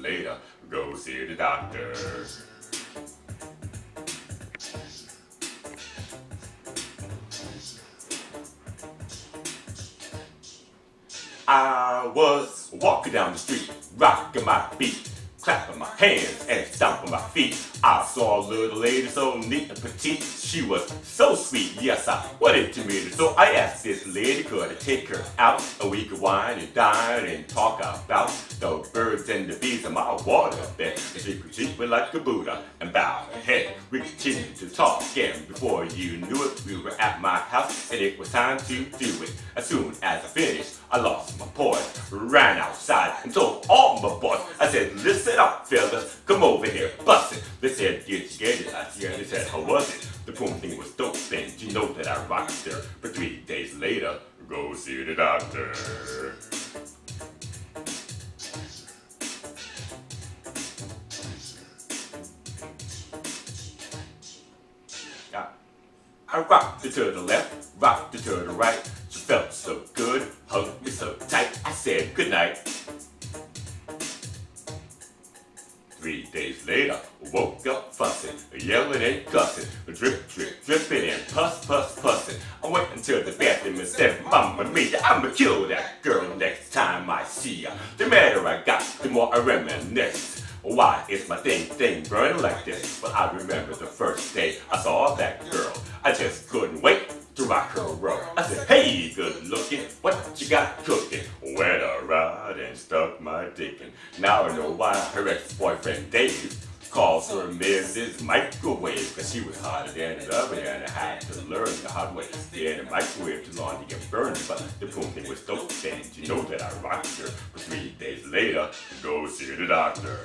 later, go see the doctor. I was walking down the street, rocking my feet, clapping my hands and stomping my feet. I saw a little lady so neat and petite. She was so sweet, yes, I wanted to meet her. So I asked this lady, could I take her out and we could wine and dine and talk about the birds and the bees in my water bed. And she could treat me like a Buddha and bow her head. We continued to talk, again. before you knew it, we were at my house and it was time to do it. As soon as I finished, I lost my poise, ran outside and told all my boys. I said, listen up, fellas, come over here, bust it. They said, get it? I said, they said, how was it? The boom thing was dope, and you know that I rocked her. But three days later, go see the doctor. I rocked her to the left, rocked her to the right. She felt so good, hugged me so tight. I said goodnight. Three days later, woke up fussing, yelling and cussing, drip, drip, dripping and puss, puss, pussing. I went into the bathroom and said, Mama mia, I'ma kill that girl next time I see her. The madder I got, the more I reminisce. Why is my thing thing burning like this? But I remember the first day I saw that girl. I just couldn't wait to rock her world. I said, hey, good looking, what you got cooking? Went a ride and stuck my dick in. Now I know why her ex-boyfriend Dave calls her Mrs. Microwave, cause she was hotter than an oven and I had to learn the hard way. Yeah, the microwave too long to get burned, but the thing was dope and you know that I rocked her. But three days later, go see the doctor.